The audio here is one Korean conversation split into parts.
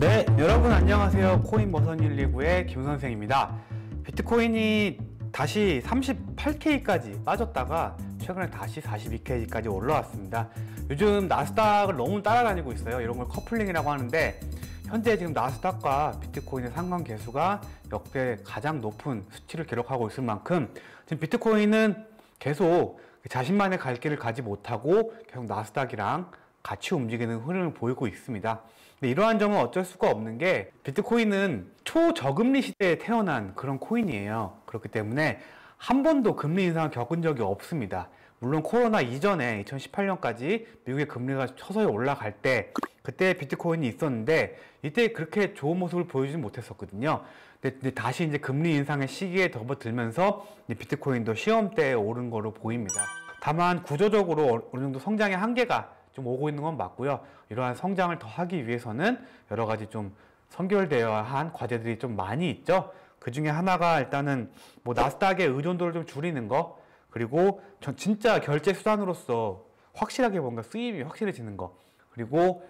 네, 여러분 안녕하세요. 코인 버선 129의 김 선생입니다. 비트코인이 다시 38K까지 빠졌다가 최근에 다시 42K까지 올라왔습니다. 요즘 나스닥을 너무 따라다니고 있어요. 이런 걸 커플링이라고 하는데 현재 지금 나스닥과 비트코인의 상관 계수가 역대 가장 높은 수치를 기록하고 있을 만큼 지금 비트코인은 계속 자신만의 갈 길을 가지 못하고 계속 나스닥이랑 같이 움직이는 흐름을 보이고 있습니다. 근데 이러한 점은 어쩔 수가 없는 게 비트코인은 초저금리 시대에 태어난 그런 코인이에요. 그렇기 때문에 한 번도 금리 인상을 겪은 적이 없습니다. 물론 코로나 이전에 2018년까지 미국의 금리가 서서히 올라갈 때 그때 비트코인이 있었는데 이때 그렇게 좋은 모습을 보여주지 못했었거든요. 근데, 다시 이제 금리 인상의 시기에 접어들면서 비트코인도 시험대에 오른 거로 보입니다. 다만 구조적으로 어느 정도 성장의 한계가 좀 오고 있는 건 맞고요. 이러한 성장을 더 하기 위해서는 여러 가지 좀 선결되어야 한 과제들이 좀 많이 있죠. 그 중에 하나가 일단은 뭐 나스닥의 의존도를 좀 줄이는 거, 그리고 전 진짜 결제 수단으로서 확실하게 뭔가 수입이 확실해지는 거, 그리고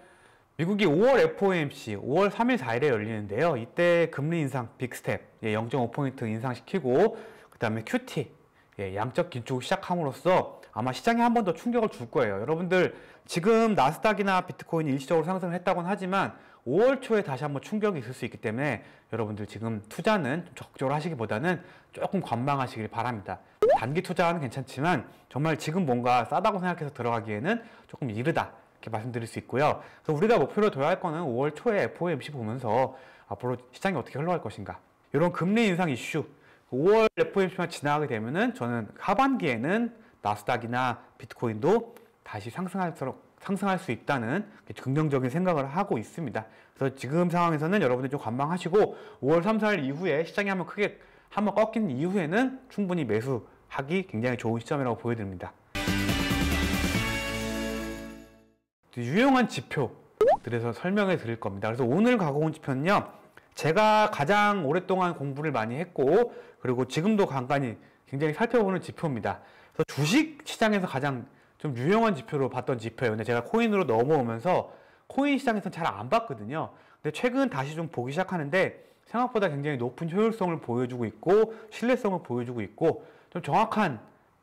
미국이 5월 FOMC 5월 3일 4일에 열리는데요. 이때 금리 인상 big step 예, 0.5포인트 인상시키고 그 다음에 QT 예, 양적 긴축을 시작함으로써 아마 시장에 한 번 더 충격을 줄 거예요. 여러분들 지금 나스닥이나 비트코인이 일시적으로 상승을 했다고는 하지만 5월 초에 다시 한번 충격이 있을 수 있기 때문에 여러분들 지금 투자는 좀 적극적으로 하시기보다는 조금 관망하시길 바랍니다. 단기 투자는 괜찮지만 정말 지금 뭔가 싸다고 생각해서 들어가기에는 조금 이르다. 이렇게 말씀드릴 수 있고요. 그래서 우리가 목표로 둬야 할 거는 5월 초에 FOMC 보면서 앞으로 시장이 어떻게 흘러갈 것인가. 이런 금리 인상 이슈 5월 FOMC만 지나가게 되면은 저는 하반기에는 나스닥이나 비트코인도 다시 상승할수록 상승할 수 있다는 긍정적인 생각을 하고 있습니다. 그래서 지금 상황에서는 여러분들 좀 관망하시고 5월 3, 4일 이후에 시장이 한번 크게 한번 꺾인 이후에는 충분히 매수하기 굉장히 좋은 시점이라고 보여드립니다. 유용한 지표들에서 설명해 드릴 겁니다. 그래서 오늘 가고 온 지표는요. 제가 가장 오랫동안 공부를 많이 했고 그리고 지금도 간간히 굉장히 살펴보는 지표입니다. 주식 시장에서 가장 좀 유용한 지표로 봤던 지표예요. 근데 제가 코인으로 넘어오면서 코인 시장에서는 잘 안 봤거든요. 근데 최근 다시 좀 보기 시작하는데 생각보다 굉장히 높은 효율성을 보여주고 있고 신뢰성을 보여주고 있고 좀 정확한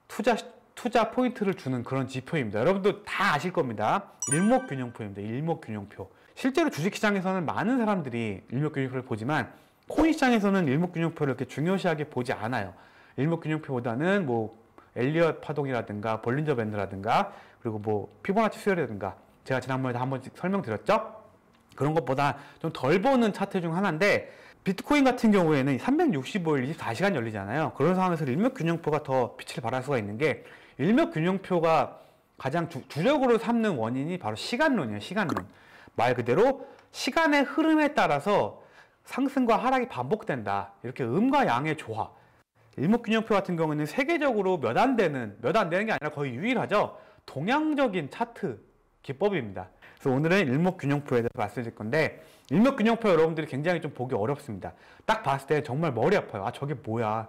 투자 투자 포인트를 주는 그런 지표입니다. 여러분도 다 아실 겁니다. 일목균형표입니다. 일목균형표. 실제로 주식시장에서는 많은 사람들이 일목균형표를 보지만 코인 시장에서는 일목균형표를 이렇게 중요시하게 보지 않아요. 일목균형표보다는 뭐 엘리엇 파동이라든가 볼린저 밴드라든가 그리고 뭐 피보나치 수열이라든가 제가 지난번에 한번 설명드렸죠? 그런 것보다 좀 덜 보는 차트 중 하나인데 비트코인 같은 경우에는 365일 24시간 열리잖아요. 그런 상황에서 일목 균형표가 더 빛을 발할 수가 있는 게 일목 균형표가 가장 주, 주력으로 삼는 원인이 바로 시간론이에요. 시간론. 말 그대로 시간의 흐름에 따라서 상승과 하락이 반복된다. 이렇게 음과 양의 조화. 일목균형표 같은 경우는 세계적으로 몇 안 되는, 몇 안 되는 게 아니라 거의 유일하죠. 동양적인 차트 기법입니다. 그래서 오늘은 일목균형표에 대해서 말씀드릴 건데, 일목균형표 여러분들이 굉장히 좀 보기 어렵습니다. 딱 봤을 때 정말 머리 아파요. 아, 저게 뭐야.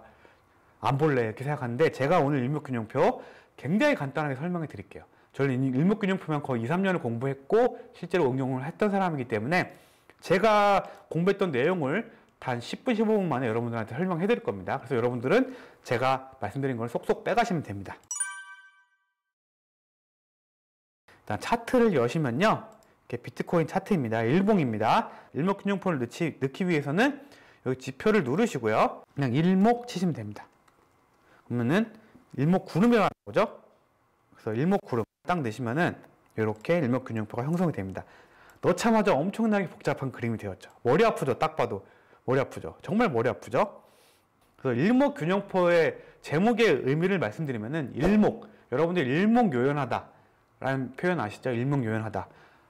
안 볼래. 이렇게 생각하는데, 제가 오늘 일목균형표 굉장히 간단하게 설명해 드릴게요. 저는 일목균형표면 거의 2, 3년을 공부했고 실제로 응용을 했던 사람이기 때문에 제가 공부했던 내용을 단 10분, 15분 만에 여러분들한테 설명해 드릴 겁니다. 그래서 여러분들은 제가 말씀드린 걸 쏙쏙 빼가시면 됩니다. 일단 차트를 여시면요. 비트코인 차트입니다. 일봉입니다. 일목균형표를 넣기, 넣기 위해서는 여기 지표를 누르시고요. 그냥 일목 치시면 됩니다. 그러면은 일목 구름이라는 거죠. 그래서 일목 구름 딱 내시면은 이렇게 일목균형표가 형성이 됩니다. 넣자마자 엄청나게 복잡한 그림이 되었죠. 머리 아프죠. 딱 봐도 머리 아프죠. 정말 머리 아프죠. 그래서 일목균형표의 제목의 의미를 말씀드리면은 일목 여러분들 일목요연하다라는 표현 아시죠? 일목요연하다.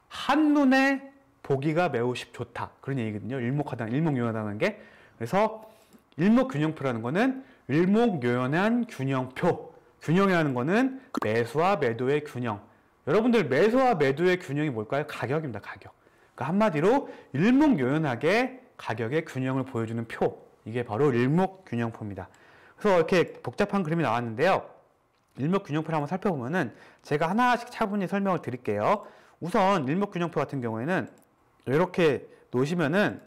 한 눈에 보기가 매우 쉽 좋다 그런 얘기거든요. 일목하다, 일목요연하다는 게 그래서 일목균형표라는 거는 일목요연한 균형표. 균형이라는 거는 매수와 매도의 균형. 여러분들 매수와 매도의 균형이 뭘까요? 가격입니다. 가격. 그러니까 한마디로 일목요연하게 가격의 균형을 보여주는 표. 이게 바로 일목균형표입니다. 그래서 이렇게 복잡한 그림이 나왔는데요. 일목균형표를 한번 살펴보면은 제가 하나씩 차분히 설명을 드릴게요. 우선 일목균형표 같은 경우에는 이렇게 놓으시면은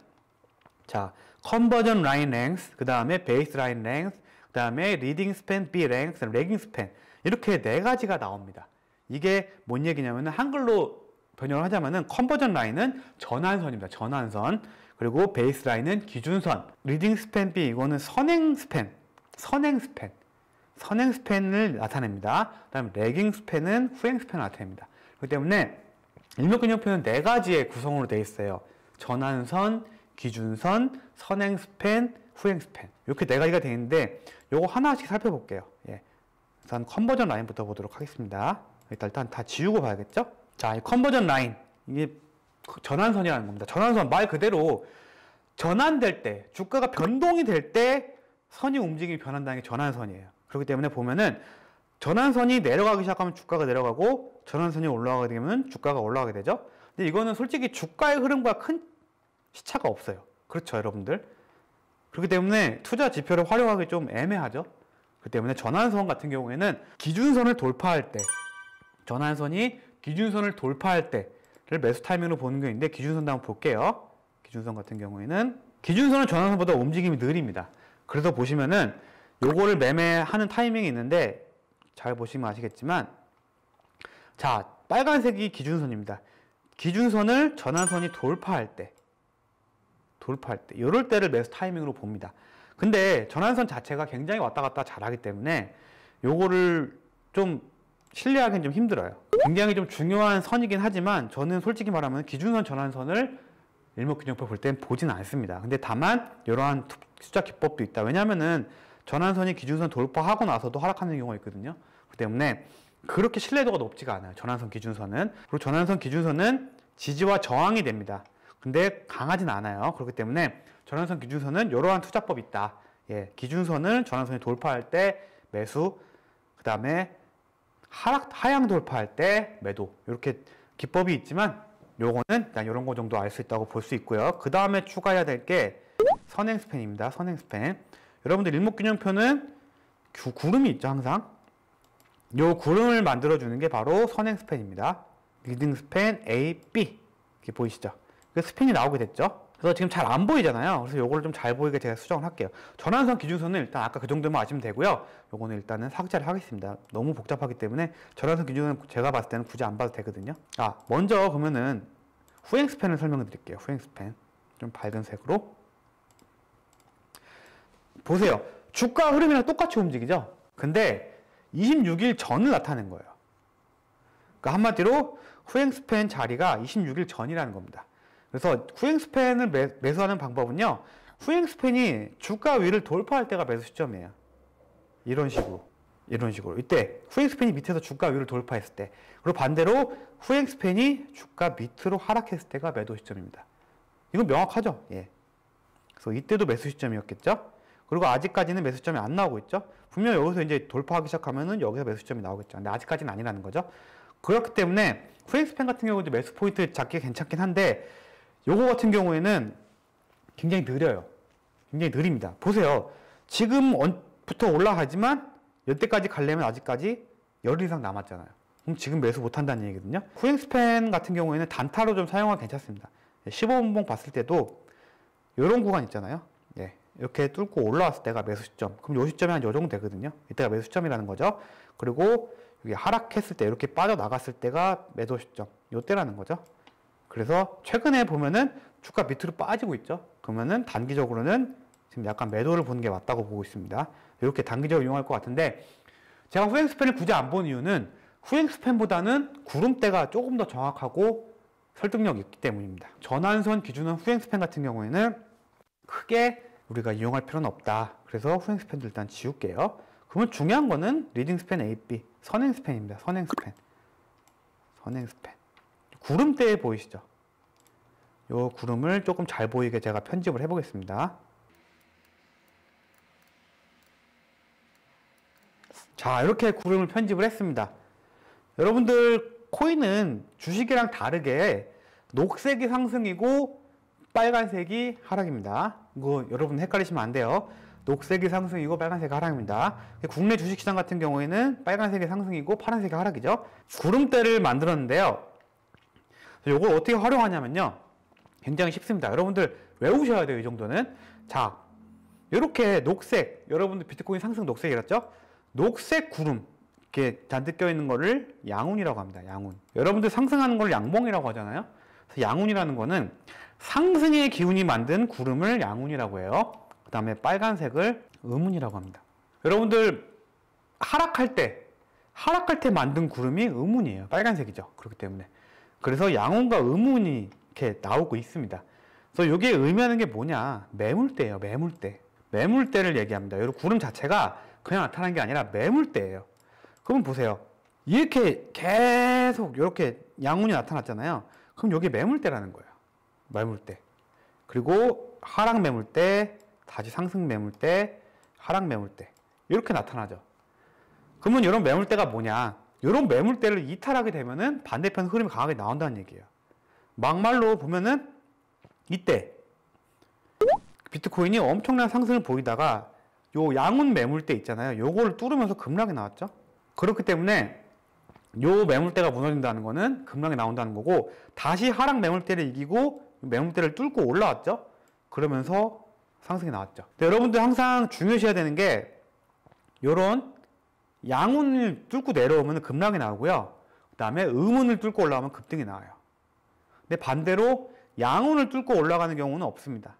자 conversion line length 그 다음에 base line length 그 다음에 leading span B length lagging span 이렇게 네 가지가 나옵니다. 이게 뭔 얘기냐면은 한글로 번역을 하자면은 conversion line은 전환선입니다. 전환선. 그리고 base line은 기준선. leading span B 이거는 선행 span. 선행 span. 선행 span을 나타냅니다. 그다음에 lagging span은 후행 span을 나타냅니다. 그렇기 때문에 일목균형표는 네 가지의 구성으로 되어 있어요. 전환선, 기준선, 선행 span, 후행 span. 이렇게 네 가지가 되어 있는데 요거 하나씩 살펴볼게요. 예. 우선 conversion line부터 보도록 하겠습니다. 일단, 일단 다 지우고 봐야겠죠? 자, 이 conversion line. 이게 전환선이라는 겁니다. 전환선 말 그대로 전환될 때, 주가가 변동이 될 때 선이 움직임이 변한다는 게 전환선이에요. 그렇기 때문에 보면은 전환선이 내려가기 시작하면 주가가 내려가고 전환선이 올라가게 되면 주가가 올라가게 되죠. 근데 이거는 솔직히 주가의 흐름과 큰 시차가 없어요. 그렇죠, 여러분들? 그렇기 때문에 투자 지표를 활용하기 좀 애매하죠. 그 때문에 전환선 같은 경우에는 기준선을 돌파할 때 전환선이 기준선을 돌파할 때를 매수 타이밍으로 보는 게 있는데 기준선도 한번 볼게요. 기준선 같은 경우에는 기준선은 전환선보다 움직임이 느립니다. 그래서 보시면은 요거를 매매하는 타이밍이 있는데 잘 보시면 아시겠지만 자 빨간색이 기준선입니다. 기준선을 전환선이 돌파할 때 돌파할 때 이럴 때를 매수 타이밍으로 봅니다. 근데 전환선 자체가 굉장히 왔다 갔다 잘하기 때문에 요거를 좀 신뢰하기는 좀 힘들어요. 굉장히 좀 중요한 선이긴 하지만 저는 솔직히 말하면 기준선 전환선을 일목균형표 볼 땐 보진 않습니다. 근데 다만 이러한 숫자 기법도 있다. 왜냐하면은 전환선이 기준선 돌파하고 나서도 하락하는 경우가 있거든요. 그 때문에 그렇게 신뢰도가 높지가 않아요. 전환선 기준선은. 그리고 전환선 기준선은 지지와 저항이 됩니다. 근데 강하진 않아요. 그렇기 때문에 전환선 기준선은 이러한 투자법이 있다. 예, 기준선을 전환선이 돌파할 때 매수, 그 다음에 하락, 하향 돌파할 때 매도. 이렇게 기법이 있지만 요거는 일단 이런 거 정도 알 수 있다고 볼 수 있고요. 그 다음에 추가해야 될 게 선행 span입니다. 선행 span. 여러분들 일목균형표는 구름이 있죠, 항상. 요 구름을 만들어주는 게 바로 선행 스팬입니다. 리딩 스팬 A, B. 이렇게 보이시죠? 그 스팬이 나오게 됐죠? 그래서 지금 잘 안 보이잖아요. 그래서 요거를 좀 잘 보이게 제가 수정을 할게요. 전환선 기준선은 일단 아까 그 정도만 아시면 되고요. 요거는 일단은 삭제를 하겠습니다. 너무 복잡하기 때문에 전환선 기준은 제가 봤을 때는 굳이 안 봐도 되거든요. 아, 먼저 그러면은 후행 스팬을 설명해 드릴게요. 후행 스팬. 좀 밝은 색으로. 보세요. 주가 흐름이랑 똑같이 움직이죠? 근데 26일 전을 나타낸 거예요. 그러니까 한마디로 후행 스팬 자리가 26일 전이라는 겁니다. 그래서 후행 스팬을 매, 수하는 방법은요. 후행 스팬이 주가 위를 돌파할 때가 매수 시점이에요. 이런 식으로. 이런 식으로. 이때 후행 스팬이 밑에서 주가 위를 돌파했을 때. 그리고 반대로 후행 스팬이 주가 밑으로 하락했을 때가 매도 시점입니다. 이건 명확하죠? 예. 그래서 이때도 매수 시점이었겠죠? 그리고 아직까지는 매수 시점이 안 나오고 있죠? 분명 여기서 이제 돌파하기 시작하면은 여기서 매수 시점이 나오겠죠. 근데 아직까지는 아니라는 거죠. 그렇기 때문에 후행 스팬 같은 경우도 매수 포인트 잡기 괜찮긴 한데 요거 같은 경우에는 굉장히 느려요. 굉장히 느립니다. 보세요. 지금부터 올라가지만 여태까지 가려면 아직까지 열흘 이상 남았잖아요. 그럼 지금 매수 못 한다는 얘기거든요. 후행 스팬 같은 경우에는 단타로 좀 사용하기 괜찮습니다. 15분봉 봤을 때도 이런 구간 있잖아요. 예. 이렇게 뚫고 올라왔을 때가 매수 시점. 그럼 요 시점이 한 요 정도 되거든요. 이때가 매수 시점이라는 거죠. 그리고 여기 하락했을 때 이렇게 빠져나갔을 때가 매도 시점. 요때라는 거죠. 그래서 최근에 보면은 주가 밑으로 빠지고 있죠. 그러면은 단기적으로는 지금 약간 매도를 보는 게 맞다고 보고 있습니다. 이렇게 단기적으로 이용할 것 같은데 제가 후행 스팬을 굳이 안 본 이유는 후행 스팬보다는 구름대가 조금 더 정확하고 설득력이 있기 때문입니다. 전환선 기준은 후행 span 같은 경우에는 크게 우리가 이용할 필요는 없다. 그래서 후행 span도 일단 지울게요. 그러면 중요한 거는 리딩 스팬 AB, 선행 스팬입니다. 선행 스팬. 선행 스팬. 구름대 보이시죠? 이 구름을 조금 잘 보이게 제가 편집을 해보겠습니다. 자, 이렇게 구름을 편집을 했습니다. 여러분들 코인은 주식이랑 다르게 녹색이 상승이고 빨간색이 하락입니다. 이거 여러분 헷갈리시면 안 돼요. 녹색이 상승이고 빨간색이 하락입니다. 국내 주식시장 같은 경우에는 빨간색이 상승이고 파란색이 하락이죠. 구름대를 만들었는데요. 이걸 어떻게 활용하냐면요. 굉장히 쉽습니다. 여러분들 외우셔야 돼요. 이 정도는. 자, 이렇게 녹색, 여러분들 비트코인 상승 녹색이랬죠? 녹색 구름, 이렇게 잔뜩 껴있는 거를 양운이라고 합니다. 양운. 여러분들 상승하는 걸 양봉이라고 하잖아요. 그래서 양운이라는 거는 상승의 기운이 만든 구름을 양운이라고 해요. 그 다음에 빨간색을 음운이라고 합니다. 여러분들 하락할 때, 하락할 때 만든 구름이 음운이에요. 빨간색이죠. 그렇기 때문에. 그래서 양운과 음운이 이렇게 나오고 있습니다. 그래서 이게 의미하는 게 뭐냐? 매물대예요. 매물대. 매물대를 얘기합니다. 여러분 구름 자체가 그냥 나타난 게 아니라 매물대예요. 그럼 보세요. 이렇게 계속 이렇게 양운이 나타났잖아요. 그럼 여기 매물대라는 거예요. 매물대. 그리고 하락 매물대, 다시 상승 매물대, 하락 매물대. 이렇게 나타나죠. 그러면 이런 매물대가 뭐냐? 이런 매물대를 이탈하게 되면은 반대편 흐름이 강하게 나온다는 얘기예요. 막말로 보면은 이때 비트코인이 엄청난 상승을 보이다가 요 양운 매물대 있잖아요. 요거를 뚫으면서 급락이 나왔죠. 그렇기 때문에 요 매물대가 무너진다는 거는 급락이 나온다는 거고 다시 하락 매물대를 이기고 매물대를 뚫고 올라왔죠. 그러면서 상승이 나왔죠. 여러분들 항상 중요시해야 되는 게 요런 양운을 뚫고 내려오면 급락이 나오고요. 그 다음에 음운을 뚫고 올라오면 급등이 나와요. 근데 반대로 양운을 뚫고 올라가는 경우는 없습니다.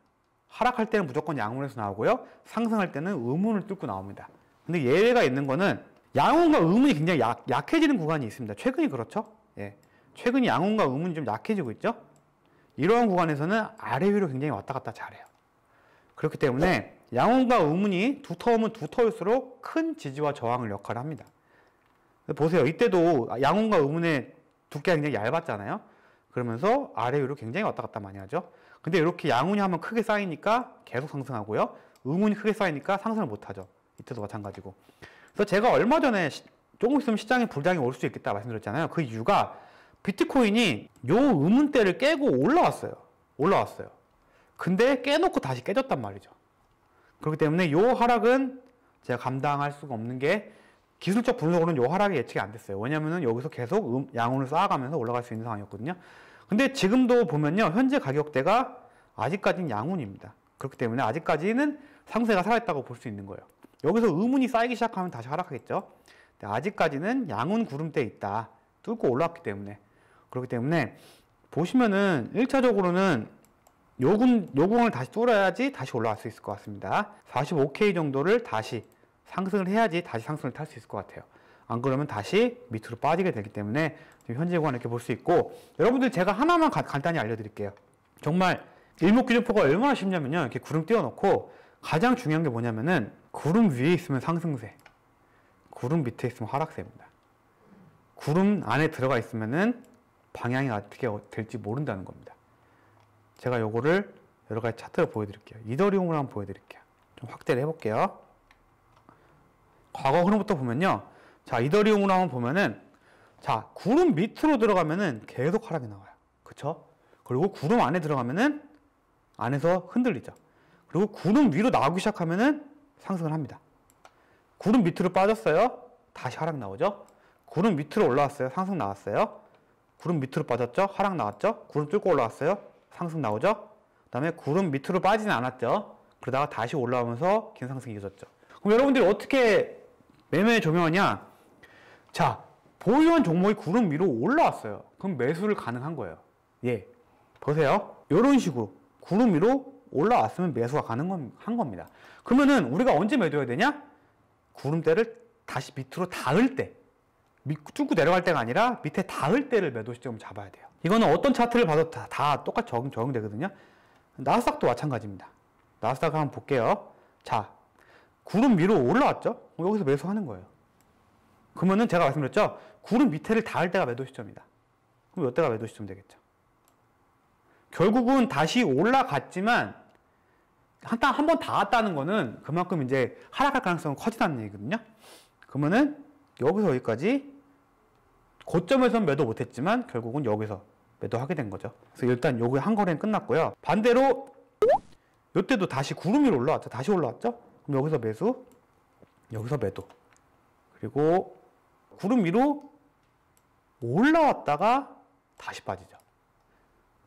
하락할 때는 무조건 양운에서 나오고요. 상승할 때는 음운을 뚫고 나옵니다. 근데 예외가 있는 거는 양운과 음운이 굉장히 약, 약해지는 구간이 있습니다. 최근이 그렇죠? 예. 최근이 양운과 음운이 좀 약해지고 있죠? 이러한 구간에서는 아래 위로 굉장히 왔다 갔다 잘해요. 그렇기 때문에 양운과 음운이 두터우면 두터울수록 큰 지지와 저항을 역할을 합니다. 보세요. 이때도 양운과 음운의 두께가 굉장히 얇았잖아요. 그러면서 아래 위로 굉장히 왔다 갔다 많이 하죠. 근데 이렇게 양운이 한번 크게 쌓이니까 계속 상승하고요. 음운이 크게 쌓이니까 상승을 못 하죠. 이때도 마찬가지고. 그래서 제가 얼마 전에 조금 있으면 시장에 불장이 올 수 있겠다 말씀드렸잖아요. 그 이유가 비트코인이 요 음운대를 깨고 올라왔어요. 올라왔어요. 근데 깨놓고 다시 깨졌단 말이죠. 그렇기 때문에 요 하락은 제가 감당할 수가 없는 게 기술적 분석으로는 요 하락이 예측이 안 됐어요. 왜냐면은 여기서 계속 음, 양운을 쌓아가면서 올라갈 수 있는 상황이었거든요. 근데 지금도 보면요. 현재 가격대가 아직까지는 양운입니다. 그렇기 때문에 아직까지는 상세가 살아있다고 볼 수 있는 거예요. 여기서 의문이 쌓이기 시작하면 다시 하락하겠죠. 아직까지는 양운 구름대에 있다. 뚫고 올라왔기 때문에. 그렇기 때문에 보시면은 1차적으로는 요군, 요궁을 다시 뚫어야지 다시 올라갈 수 있을 것 같습니다. 45K 정도를 다시 상승을 해야지 다시 상승을 탈 수 있을 것 같아요. 안 그러면 다시 밑으로 빠지게 되기 때문에 현재 구간 이렇게 볼 수 있고 여러분들 제가 하나만 가, 간단히 알려드릴게요. 정말 일목균형포가 얼마나 쉽냐면요. 이렇게 구름 띄워놓고 가장 중요한 게 뭐냐면은 구름 위에 있으면 상승세, 구름 밑에 있으면 하락세입니다. 구름 안에 들어가 있으면은 방향이 어떻게 될지 모른다는 겁니다. 제가 요거를 여러 가지 차트로 보여드릴게요. 이더리움을 한번 보여드릴게요. 좀 확대를 해볼게요. 과거 흐름부터 보면요. 자, 이더리움으로 한번 보면은 자, 구름 밑으로 들어가면은 계속 하락이 나와요. 그쵸? 그리고 구름 안에 들어가면은 안에서 흔들리죠. 그리고 구름 위로 나오기 시작하면은 상승을 합니다. 구름 밑으로 빠졌어요. 다시 하락 나오죠. 구름 밑으로 올라왔어요. 상승 나왔어요. 구름 밑으로 빠졌죠. 하락 나왔죠. 구름 뚫고 올라왔어요. 상승 나오죠. 그 다음에 구름 밑으로 빠지는 않았죠. 그러다가 다시 올라오면서 긴 상승이 이어졌죠. 그럼 여러분들이 어떻게 매매 조명하냐? 자, 보유한 종목이 구름 위로 올라왔어요. 그럼 매수를 가능한 거예요. 예. 보세요. 이런 식으로 구름 위로 올라왔으면 매수가 가능한 겁니다. 그러면은 우리가 언제 매도해야 되냐? 구름대를 다시 밑으로 닿을 때, 뚫고 내려갈 때가 아니라 밑에 닿을 때를 매도 시점을 잡아야 돼요. 이거는 어떤 차트를 봐도 다, 다 똑같이 적용, 적용되거든요. 나스닥도 마찬가지입니다. 나스닥 한번 볼게요. 자, 구름 위로 올라왔죠? 여기서 매수하는 거예요. 그러면은 제가 말씀드렸죠? 구름 밑에를 닿을 때가 매도 시점이다. 그럼 이때가 매도 시점 되겠죠. 결국은 다시 올라갔지만 한번 닿았다는 거는 그만큼 이제 하락할 가능성은 커진다는 얘기거든요. 그러면은 여기서 여기까지 고점에서는 매도 못했지만 결국은 여기서 매도하게 된 거죠. 그래서 일단 요거 한 거래는 끝났고요. 반대로 이때도 다시 구름 위로 올라왔죠. 다시 올라왔죠. 그럼 여기서 매수, 여기서 매도. 그리고 구름 위로 올라왔다가 다시 빠지죠.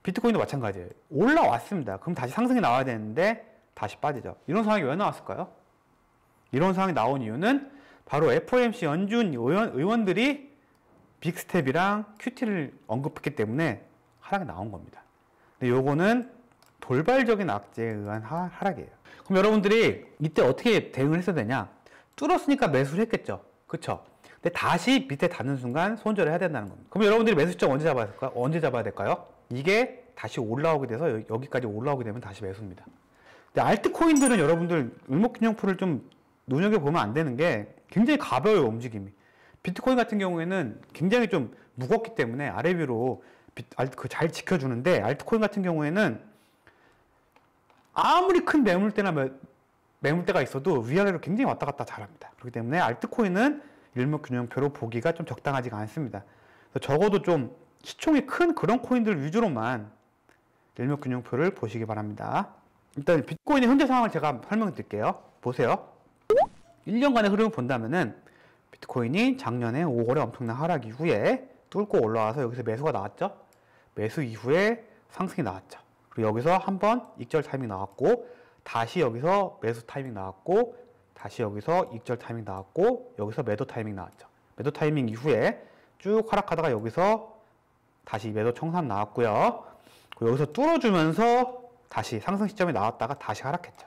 비트코인도 마찬가지예요. 올라왔습니다. 그럼 다시 상승이 나와야 되는데 다시 빠지죠. 이런 상황이 왜 나왔을까요? 이런 상황이 나온 이유는 바로 FOMC 연준 의원, 의원들이 빅스텝이랑 큐티를 언급했기 때문에 하락이 나온 겁니다. 근데 요거는 돌발적인 악재에 의한 하, 하락이에요. 그럼 여러분들이 이때 어떻게 대응을 했어야 되냐? 뚫었으니까 매수를 했겠죠. 그쵸? 근데 다시 밑에 닿는 순간 손절을 해야 된다는 겁니다. 그럼 여러분들이 매수 시점 언제 잡아야 될까요? 언제 잡아야 될까요? 이게 다시 올라오게 돼서 여기까지 올라오게 되면 다시 매수입니다. 근데 알트코인들은 여러분들 을목균형표를 좀 눈여겨보면 안 되는 게 굉장히 가벼워요, 움직임이. 비트코인 같은 경우에는 굉장히 좀 무겁기 때문에 아래 위로 그잘 지켜주는데 알트코인 같은 경우에는 아무리 큰 매물대나 매물대가 있어도 위아래로 굉장히 왔다 갔다 잘합니다. 그렇기 때문에 알트코인은 일목균형표로 보기가 좀 적당하지가 않습니다. 적어도 좀 시총이 큰 그런 코인들 위주로만 일목균형표를 보시기 바랍니다. 일단 비트코인의 현재 상황을 제가 설명드릴게요. 보세요. 1년간의 흐름을 본다면은 비트코인이 작년에 5월에 엄청난 하락 이후에 뚫고 올라와서 여기서 매수가 나왔죠. 매수 이후에 상승이 나왔죠. 그리고 여기서 한번 익절 타이밍 나왔고 다시 여기서 매수 타이밍 나왔고 다시 여기서 익절 타이밍 나왔고 여기서 매도 타이밍 나왔죠. 매도 타이밍 이후에 쭉 하락하다가 여기서 다시 매도 청산 나왔고요. 그리고 여기서 뚫어주면서 다시 상승 시점에 나왔다가 다시 하락했죠.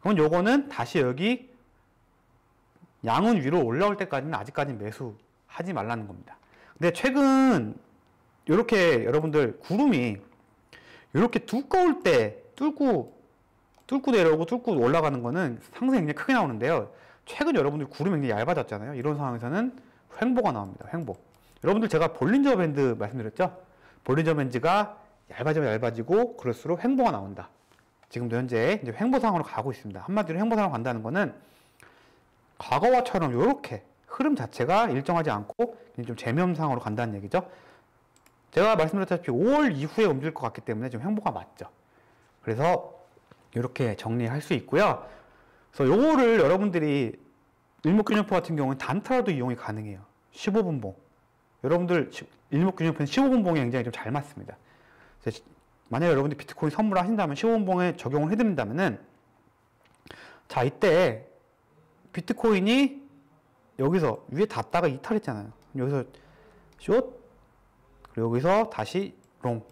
그러면 요거는 다시 여기 양은 위로 올라올 때까지는 아직까지는 매수 하지 말라는 겁니다. 근데 최근 이렇게 여러분들 구름이 이렇게 두꺼울 때 뚫고 뚫고 내려오고 뚫고 올라가는 거는 상승이 굉장히 크게 나오는데요. 최근 여러분들 구름이 굉장히 얇아졌잖아요. 이런 상황에서는 횡보가 나옵니다. 횡보. 여러분들 제가 볼린저 밴드 말씀드렸죠? 볼린저 밴드가 얇아지면 얇아지고 그럴수록 횡보가 나온다. 지금도 현재 이제 횡보 상황으로 가고 있습니다. 한마디로 횡보 상황으로 간다는 거는 과거와처럼 이렇게 흐름 자체가 일정하지 않고 좀 재면상으로 간다는 얘기죠. 제가 말씀드렸다시피 5월 이후에 움직일 것 같기 때문에 좀 횡보가 맞죠. 그래서 이렇게 정리할 수 있고요. 그래서 요거를 여러분들이 일목균형표 같은 경우는 단타로도 이용이 가능해요. 15분봉. 여러분들 일목균형표는 15분봉에 굉장히 좀 잘 맞습니다. 만약에 여러분들이 비트코인 선물하신다면 15분봉에 적용을 해드린다면은 자 이때 비트코인이 여기서 위에 닿다가 이탈했잖아요. 여기서 숏 그리고 여기서 다시 long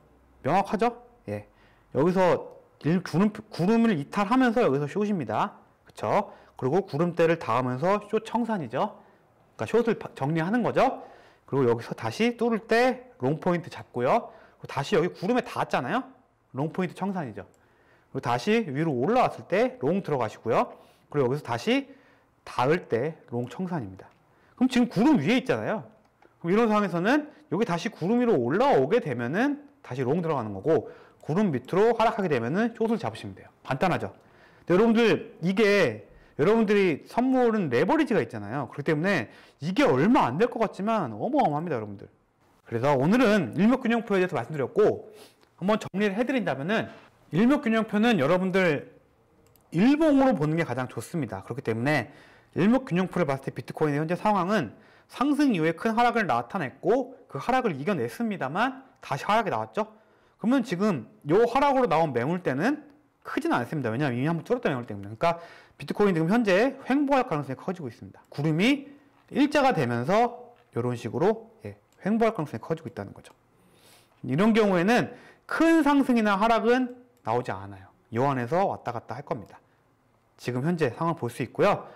명확하죠? 예 여기서 구름, 구름을 이탈하면서 여기서 short입니다. 그쵸? 그리고 구름대를 닿으면서 숏 청산이죠. 그러니까 숏을 정리하는 거죠. 그리고 여기서 다시 뚫을 때 long 포인트 잡고요. 다시 여기 구름에 닿았잖아요. long 포인트 청산이죠. 그리고 다시 위로 올라왔을 때 long 들어가시고요. 그리고 여기서 다시 닿을 때 long 청산입니다. 그럼 지금 구름 위에 있잖아요. 그럼 이런 상황에서는 여기 다시 구름 위로 올라오게 되면은 다시 롱 들어가는 거고 구름 밑으로 하락하게 되면은 숏을 잡으시면 돼요. 간단하죠. 여러분들 이게 여러분들이 선물은 레버리지가 있잖아요. 그렇기 때문에 이게 얼마 안 될 것 같지만 어마어마합니다, 여러분들. 그래서 오늘은 일목균형표에 대해서 말씀드렸고 한번 정리를 해드린다면은 일목균형표는 여러분들 일봉으로 보는 게 가장 좋습니다. 그렇기 때문에 일목균형표를 봤을 때 비트코인의 현재 상황은 상승 이후에 큰 하락을 나타냈고 그 하락을 이겨냈습니다만 다시 하락이 나왔죠. 그러면 지금 요 하락으로 나온 매물대는 크지는 않습니다. 왜냐하면 이미 한번 뚫었던 매물 때문에. 그러니까 비트코인 지금 현재 횡보할 가능성이 커지고 있습니다. 구름이 일자가 되면서 이런 식으로 예, 횡보할 가능성이 커지고 있다는 거죠. 이런 경우에는 큰 상승이나 하락은 나오지 않아요. 요 안에서 왔다 갔다 할 겁니다. 지금 현재 상황을 볼 수 있고요.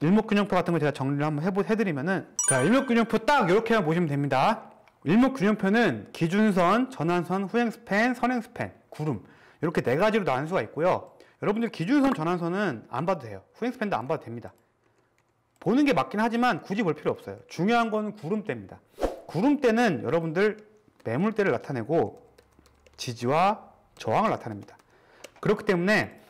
일목균형표 같은 거 제가 정리를 한번 해보, 해드리면은 자 일목균형표 딱 이렇게만 보시면 됩니다. 일목균형표는 기준선, 전환선, 후행스팬, 선행스팬, 구름 이렇게 네 가지로 나눌 수가 있고요. 여러분들 기준선, 전환선은 안 봐도 돼요. 후행스팬도 안 봐도 됩니다. 보는 게 맞긴 하지만 굳이 볼 필요 없어요. 중요한 건 구름대입니다. 구름대는 여러분들 매물대를 나타내고 지지와 저항을 나타냅니다. 그렇기 때문에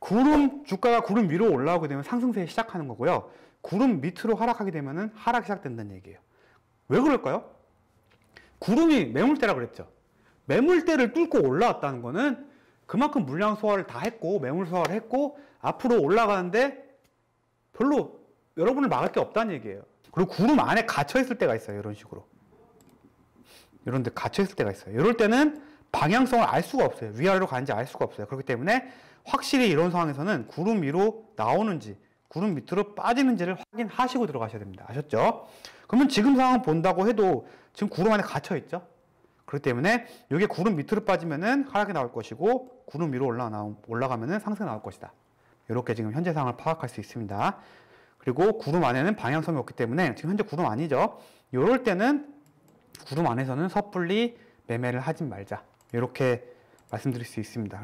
구름 주가가 구름 위로 올라오게 되면 상승세 시작하는 거고요. 구름 밑으로 하락하게 되면 하락이 시작된다는 얘기예요. 왜 그럴까요? 구름이 매물대라 그랬죠. 매물대를 뚫고 올라왔다는 거는 그만큼 물량 소화를 다 했고 매물 소화를 했고 앞으로 올라가는데 별로 여러분을 막을 게 없다는 얘기예요. 그리고 구름 안에 갇혀 있을 때가 있어요. 이런 식으로. 이런 데 갇혀 있을 때가 있어요. 이럴 때는 방향성을 알 수가 없어요. 위아래로 가는지 알 수가 없어요. 그렇기 때문에 확실히 이런 상황에서는 구름 위로 나오는지 구름 밑으로 빠지는지를 확인하시고 들어가셔야 됩니다. 아셨죠? 그러면 지금 상황 본다고 해도 지금 구름 안에 갇혀 있죠? 그렇기 때문에 이게 구름 밑으로 빠지면은 하락이 나올 것이고 구름 위로 올라가 올라가면은 상승이 나올 것이다. 이렇게 지금 현재 상황을 파악할 수 있습니다. 그리고 구름 안에는 방향성이 없기 때문에 지금 현재 구름 아니죠. 이럴 때는 구름 안에서는 섣불리 매매를 하지 말자. 이렇게 말씀드릴 수 있습니다.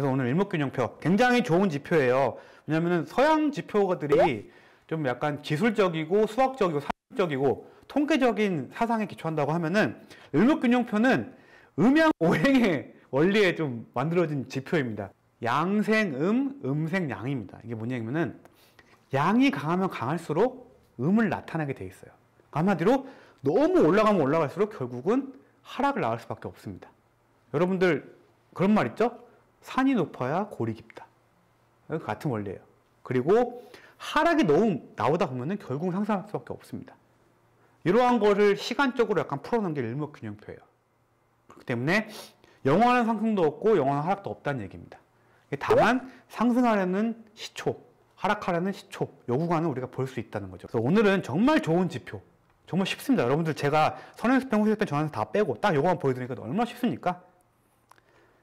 그래서 오늘 일목균형표 굉장히 좋은 지표예요. 왜냐하면 서양 지표들이 좀 약간 기술적이고 수학적이고 산적이고 통계적인 사상에 기초한다고 하면은 일목균형표는 음양 오행의 원리에 좀 만들어진 지표입니다. 양생음, 음생양입니다. 이게 뭐냐면은 양이 강하면 강할수록 음을 나타내게 돼 있어요. 한마디로 너무 올라가면 올라갈수록 결국은 하락을 나올 수밖에 없습니다. 여러분들 그런 말 있죠? 산이 높아야 골이 깊다. 같은 원리예요. 그리고 하락이 너무 나오다 보면은 결국 상승할 수밖에 없습니다. 이러한 거를 시간적으로 약간 풀어놓은 게 일목균형표예요. 그렇기 때문에 영원한 상승도 없고 영원한 하락도 없다는 얘기입니다. 다만 상승하려는 시초, 하락하려는 시초, 요 구간은 우리가 볼 수 있다는 거죠. 그래서 오늘은 정말 좋은 지표, 정말 쉽습니다. 여러분들 제가 선행스평 후세편 전환에서 다 빼고 딱 요거만 보여드리니까 얼마나 쉽습니까?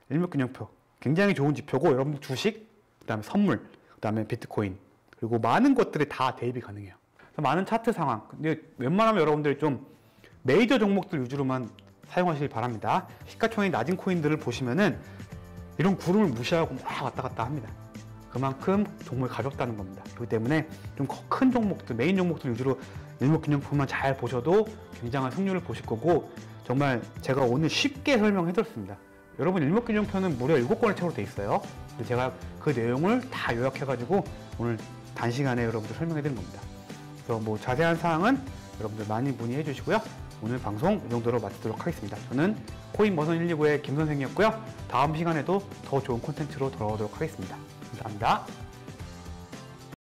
일목균형표 굉장히 좋은 지표고 여러분들 주식, 그다음에 선물, 그다음에 비트코인 그리고 많은 것들이 다 대입이 가능해요. 많은 차트 상황. 근데 웬만하면 여러분들이 좀 메이저 종목들 위주로만 사용하시길 바랍니다. 시가총액이 낮은 코인들을 보시면은 이런 구름을 무시하고 막 왔다 갔다 합니다. 그만큼 종목이 가볍다는 겁니다. 그렇기 때문에 좀 큰 종목들, 메인 종목들 위주로 일목균형표만 잘 보셔도 굉장한 승률을 보실 거고 정말 제가 오늘 쉽게 설명해 드렸습니다. 여러분 일목균형표는 무려 7권의 책으로 돼 있어요. 제가 그 내용을 다 요약해가지고 오늘 단시간에 여러분들 설명해 드린 겁니다. 그래서 뭐 자세한 사항은 여러분들 많이 문의해 주시고요. 오늘 방송 이 정도로 마치도록 하겠습니다. 저는 코인머선 129의 김 선생이었고요. 다음 시간에도 더 좋은 콘텐츠로 돌아오도록 하겠습니다. 감사합니다.